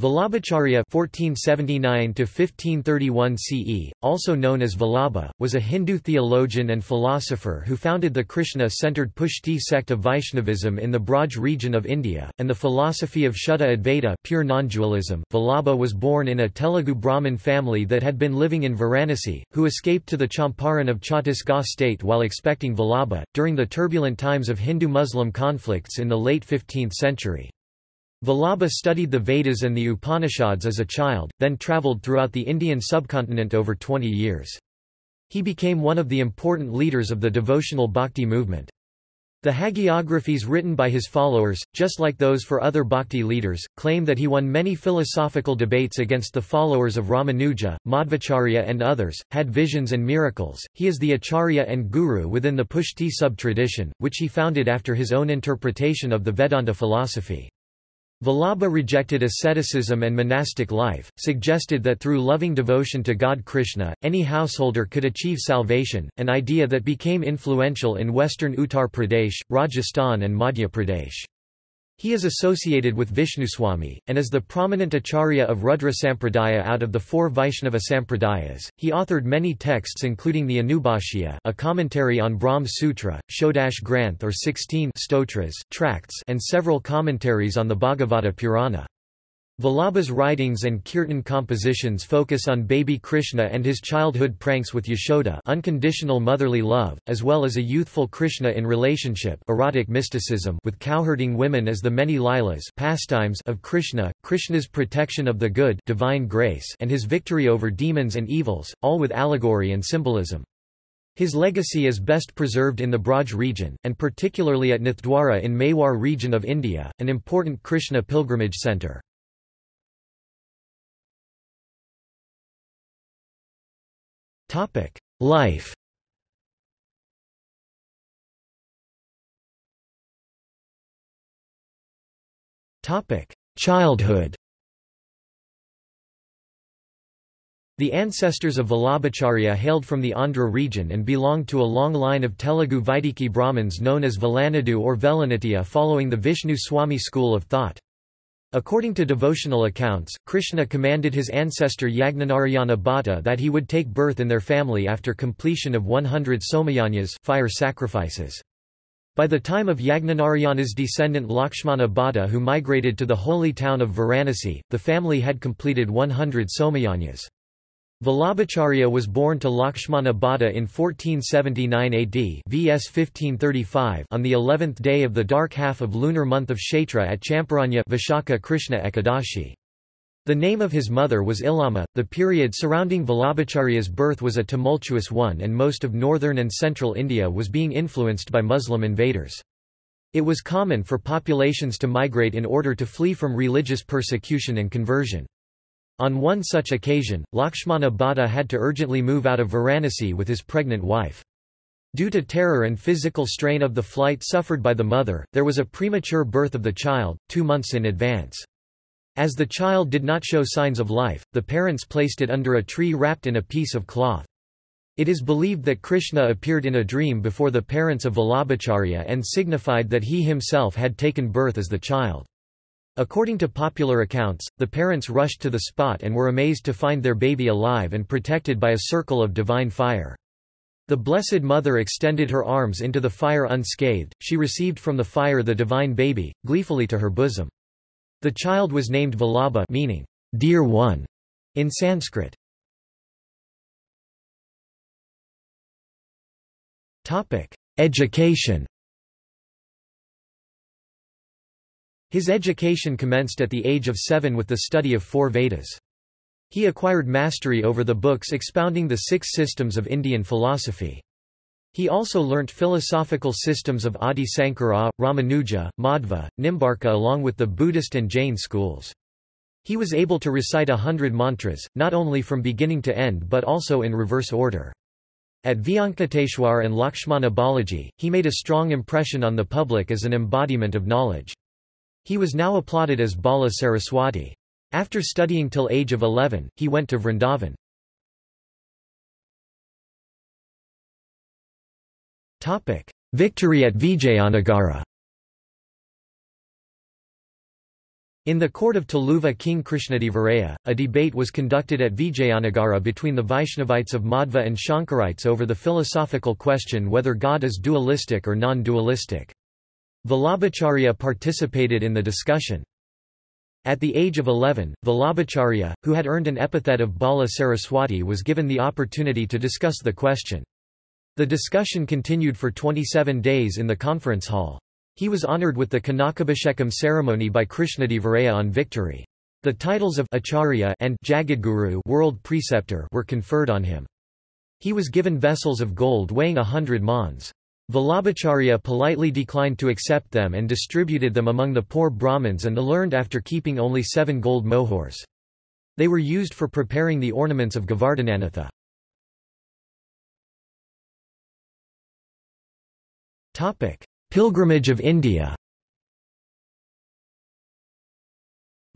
Vallabhacharya (1479–1531 CE), also known as Vallabha, was a Hindu theologian and philosopher who founded the Krishna-centered Pushti sect of Vaishnavism in the Braj region of India, and the philosophy of Shuddha Advaita pure non-dualism. Vallabha was born in a Telugu Brahmin family that had been living in Varanasi, who escaped to the Champaran of Chhattisgarh state while expecting Vallabha, during the turbulent times of Hindu-Muslim conflicts in the late 15th century. Vallabha studied the Vedas and the Upanishads as a child, then travelled throughout the Indian subcontinent over 20 years. He became one of the important leaders of the devotional bhakti movement. The hagiographies written by his followers, just like those for other bhakti leaders, claim that he won many philosophical debates against the followers of Ramanuja, Madhvacharya and others, had visions and miracles. He is the acharya and guru within the Pushti sub-tradition, which he founded after his own interpretation of the Vedanta philosophy. Vallabha rejected asceticism and monastic life, suggested that through loving devotion to God Krishna, any householder could achieve salvation, an idea that became influential in western Uttar Pradesh, Rajasthan and Madhya Pradesh. He is associated with Vishnuswami, and is the prominent acharya of Rudra Sampradaya out of the four Vaishnava Sampradayas. He authored many texts including the Anubhashya a commentary on Brahma Sutra, Shodash Granth or 16 stotras, tracts and several commentaries on the Bhagavata Purana. Vallabha's writings and kirtan compositions focus on baby Krishna and his childhood pranks with Yashoda unconditional motherly love, as well as a youthful Krishna in relationship erotic mysticism with cowherding women as the many lilas pastimes of Krishna, Krishna's protection of the good divine grace and his victory over demons and evils, all with allegory and symbolism. His legacy is best preserved in the Braj region, and particularly at Nathdwara in Mewar region of India, an important Krishna pilgrimage centre. Life. Childhood. The ancestors of Vallabhacharya hailed from the Andhra region and belonged to a long line of Telugu Vaidiki Brahmins known as Velanadu or Velanitya following the Vishnu Swami school of thought. According to devotional accounts, Krishna commanded his ancestor Yagnanarayana Bhatta that he would take birth in their family after completion of 100 somayajnas fire sacrifices. By the time of Yagnanarayana's descendant Lakshmana Bhatta who migrated to the holy town of Varanasi, the family had completed 100 somayajnas. Vallabhacharya was born to Lakshmana Bhatta in 1479 AD VS 1535 on the 11th day of the dark half of lunar month of Kshetra at Champaranya Vishaka Krishna Ekadashi. The name of his mother was Ilama. The period surrounding Vallabhacharya's birth was a tumultuous one and most of northern and central India was being influenced by Muslim invaders. It was common for populations to migrate in order to flee from religious persecution and conversion. On one such occasion, Lakshmana Bhatta had to urgently move out of Varanasi with his pregnant wife. Due to terror and physical strain of the flight suffered by the mother, there was a premature birth of the child, two months in advance. As the child did not show signs of life, the parents placed it under a tree wrapped in a piece of cloth. It is believed that Krishna appeared in a dream before the parents of Vallabhacharya and signified that he himself had taken birth as the child. According to popular accounts, the parents rushed to the spot and were amazed to find their baby alive and protected by a circle of divine fire. The Blessed Mother extended her arms into the fire unscathed, she received from the fire the divine baby, gleefully to her bosom. The child was named Vallabha meaning, dear one, in Sanskrit. Education His education commenced at the age of seven with the study of four Vedas. He acquired mastery over the books expounding the six systems of Indian philosophy. He also learnt philosophical systems of Adi Sankara, Ramanuja, Madhva, Nimbarka along with the Buddhist and Jain schools. He was able to recite a hundred mantras, not only from beginning to end but also in reverse order. At Vyankateshwar and Lakshmana Balaji, he made a strong impression on the public as an embodiment of knowledge. He was now applauded as Bala Saraswati. After studying till age of 11, he went to Vrindavan. Victory at Vijayanagara In the court of Tuluva King Krishnadevaraya, a debate was conducted at Vijayanagara between the Vaishnavites of Madhva and Shankarites over the philosophical question whether God is dualistic or non-dualistic. Vallabhacharya participated in the discussion. At the age of 11, Vallabhacharya, who had earned an epithet of Bala Saraswati was given the opportunity to discuss the question. The discussion continued for 27 days in the conference hall. He was honored with the Kanakabhishekam ceremony by Krishnadevaraya on victory. The titles of Acharya and Jagadguru world preceptor were conferred on him. He was given vessels of gold weighing a hundred mons. Vallabhacharya politely declined to accept them and distributed them among the poor Brahmins and the learned after keeping only seven gold mohurs. They were used for preparing the ornaments of Govardhananatha. Pilgrimage of India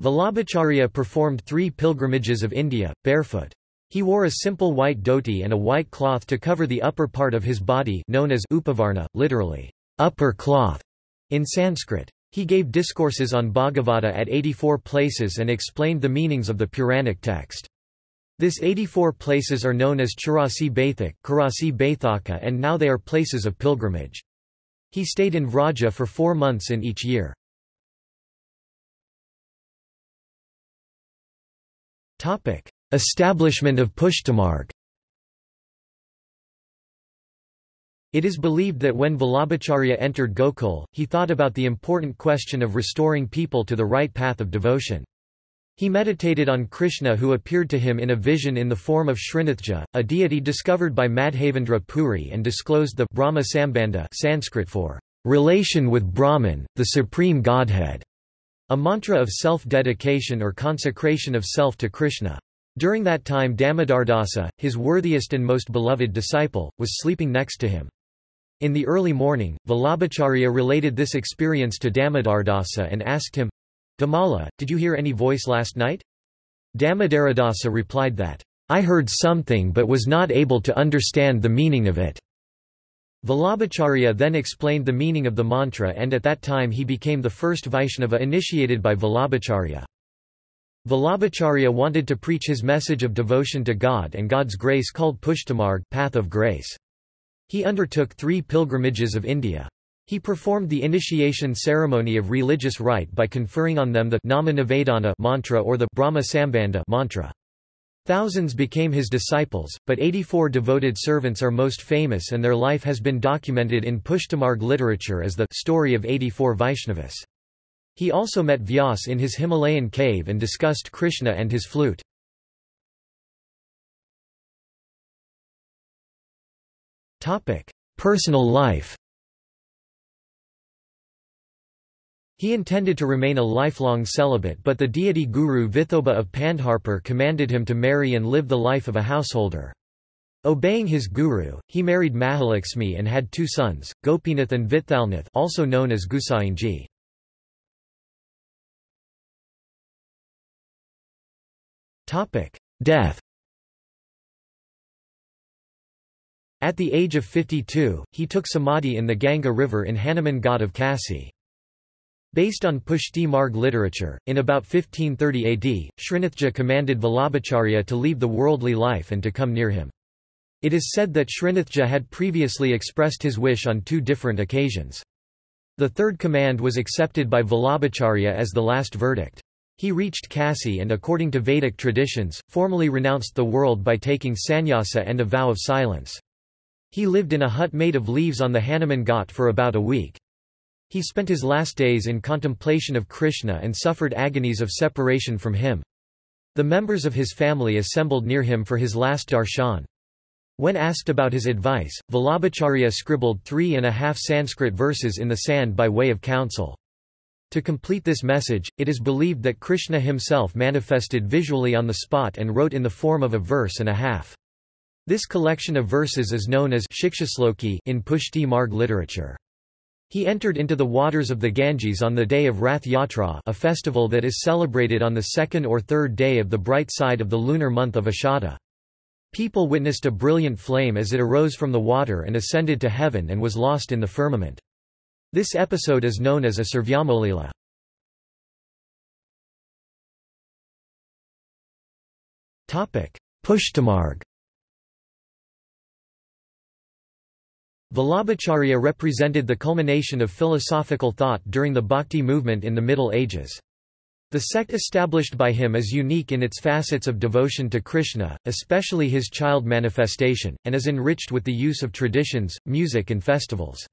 Vallabhacharya performed three pilgrimages of India, barefoot. He wore a simple white dhoti and a white cloth to cover the upper part of his body known as upavarna, literally, upper cloth, in Sanskrit. He gave discourses on Bhagavata at 84 places and explained the meanings of the Puranic text. This 84 places are known as Churasi Baithak and now they are places of pilgrimage. He stayed in Vraja for four months in each year. Establishment of Pushtimarg It is believed that when Vallabhacharya entered Gokul, he thought about the important question of restoring people to the right path of devotion. He meditated on Krishna who appeared to him in a vision in the form of Srinathji, a deity discovered by Madhavendra Puri and disclosed the Brahma Sambandha Sanskrit for relation with Brahman, the supreme Godhead, a mantra of self-dedication or consecration of self to Krishna. During that time Damodardasa, his worthiest and most beloved disciple, was sleeping next to him. In the early morning, Vallabhacharya related this experience to Damodardasa and asked him, Damala, did you hear any voice last night? Damodaradasa replied that, I heard something but was not able to understand the meaning of it. Vallabhacharya then explained the meaning of the mantra and at that time he became the first Vaishnava initiated by Vallabhacharya. Vallabhacharya wanted to preach his message of devotion to God and God's grace called Pushtimarg path of grace. He undertook three pilgrimages of India. He performed the initiation ceremony of religious rite by conferring on them the Nama mantra or the Brahma Sambandha mantra. Thousands became his disciples, but 84 devoted servants are most famous and their life has been documented in Pushtimarg literature as the story of 84 Vaishnavas. He also met Vyas in his Himalayan cave and discussed Krishna and his flute. Personal life He intended to remain a lifelong celibate but the deity guru Vithoba of Pandharpur commanded him to marry and live the life of a householder. Obeying his guru, he married Mahalakshmi and had two sons, Gopinath and Vithalnath also known as Gusainji. Death At the age of 52, he took samadhi in the Ganga River in Hanuman Ghat of Kasi. Based on Pushti Marg literature, in about 1530 AD, Srinathji commanded Vallabhacharya to leave the worldly life and to come near him. It is said that Srinathji had previously expressed his wish on two different occasions. The third command was accepted by Vallabhacharya as the last verdict. He reached Kasi and according to Vedic traditions, formally renounced the world by taking sannyasa and a vow of silence. He lived in a hut made of leaves on the Hanuman Ghat for about a week. He spent his last days in contemplation of Krishna and suffered agonies of separation from him. The members of his family assembled near him for his last darshan. When asked about his advice, Vallabhacharya scribbled three and a half Sanskrit verses in the sand by way of counsel. To complete this message, it is believed that Krishna himself manifested visually on the spot and wrote in the form of a verse and a half. This collection of verses is known as Shikshasloki in Pushti Marg literature. He entered into the waters of the Ganges on the day of Rath Yatra a festival that is celebrated on the second or third day of the bright side of the lunar month of Ashada. People witnessed a brilliant flame as it arose from the water and ascended to heaven and was lost in the firmament. This episode is known as a Servyamolila. Pushtimarg Vallabhacharya represented the culmination of philosophical thought during the Bhakti movement in the Middle Ages. The sect established by him is unique in its facets of devotion to Krishna, especially his child manifestation, and is enriched with the use of traditions, music and festivals.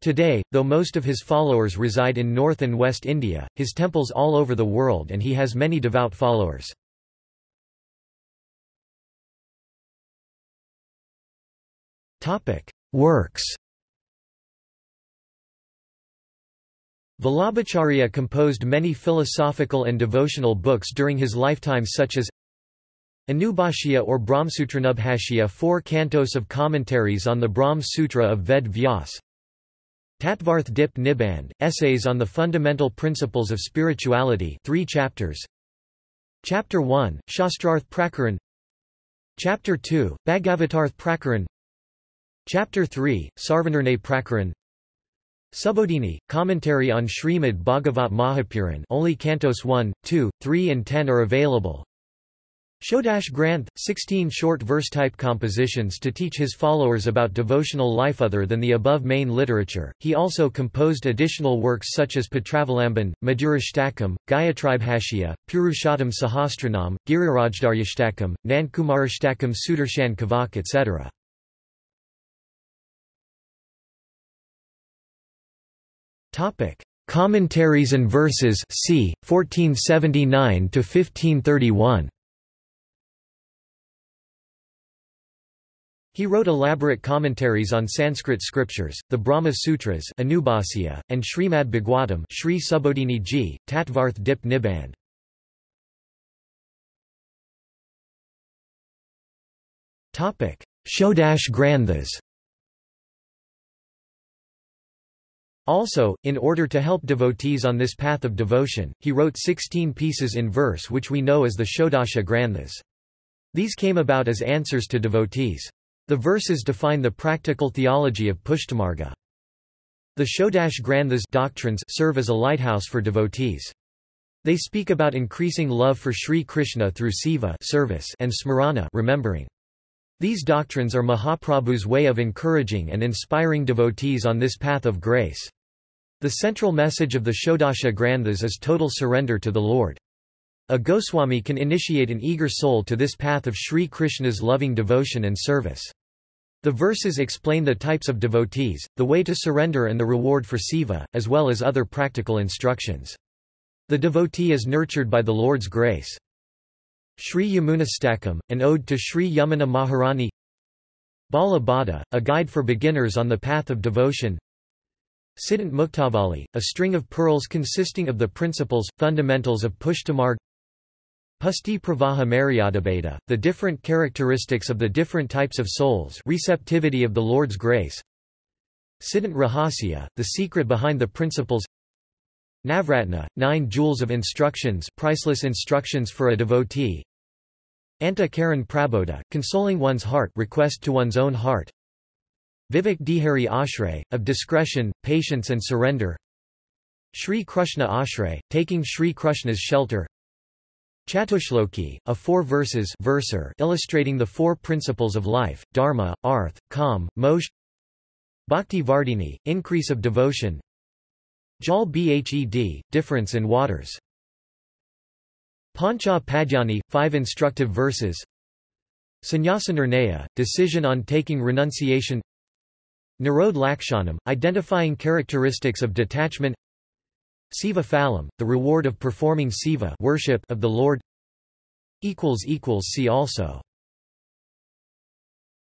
Today, though most of his followers reside in North and West India, his temples all over the world and he has many devout followers. Works Vallabhacharya composed many philosophical and devotional books during his lifetime such as Anubhashya or Brahmsutranubhashya four cantos of commentaries on the Brahm Sutra of Ved Vyas Tattvarth Dip Nibandh, Essays on the Fundamental Principles of Spirituality three chapters. Chapter 1, Shastrarth Prakaran. Chapter 2, Bhagavatarth Prakaran. Chapter 3, Sarvanirnay Prakaran. Subodhini, commentary on Srimad Bhagavat Mahapuran only cantos 1, 2, 3 and 10 are available. Shodash Granth, 16 short verse-type compositions to teach his followers about devotional life other than the above main literature. He also composed additional works such as Patravalamban, Madhurashtakam, Gayatribhashya, Purushottam Sahasranam, Girirajdharyashtakam, Nandkumarashtakam Sudarshan Kavach etc. Commentaries and verses. C. 1479 to 1531. He wrote elaborate commentaries on Sanskrit scriptures, the Brahma Sutras Anubhasya, and Srimad Bhagwatam Sri Subodhini Ji, Tattvarth Dip. Shodash Granthas Also, in order to help devotees on this path of devotion, he wrote 16 pieces in verse which we know as the Shodasha Granthas. These came about as answers to devotees. The verses define the practical theology of Pushtimarga. The Shodash Granthas doctrines serve as a lighthouse for devotees. They speak about increasing love for Sri Krishna through seva service and smarana remembering. These doctrines are Mahaprabhu's way of encouraging and inspiring devotees on this path of grace. The central message of the Shodasha Granthas is total surrender to the Lord. A Goswami can initiate an eager soul to this path of Sri Krishna's loving devotion and service. The verses explain the types of devotees, the way to surrender and the reward for seva, as well as other practical instructions. The devotee is nurtured by the Lord's grace. Sri Yamunastakam, an ode to Sri Yamuna Maharani Bala Bodha, a guide for beginners on the path of devotion Siddhant Muktavali, a string of pearls consisting of the principles, fundamentals of Pushtimarg Pusti Pravaha Maryadabheda, the different characteristics of the different types of souls receptivity of the Lord's grace. Siddhant Rahasya, the secret behind the principles. Navratna, nine jewels of instructions priceless instructions for a devotee. Anta Karan Prabodha, consoling one's heart request to one's own heart. Vivek Dhairya Ashray, of discretion, patience and surrender. Sri Krishna Ashray, taking Sri Krishna's shelter Chatushloki, a four verses verser illustrating the four principles of life, dharma, arth, kam, moksha Bhakti Vardhini, increase of devotion Jal Bhed, difference in waters Pancha Padyani, five instructive verses Sannyasa Nirnaya, decision on taking renunciation Nirodh Lakshanam, identifying characteristics of detachment Seva Phalam, the reward of performing seva worship of the Lord See also